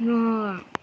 嗯。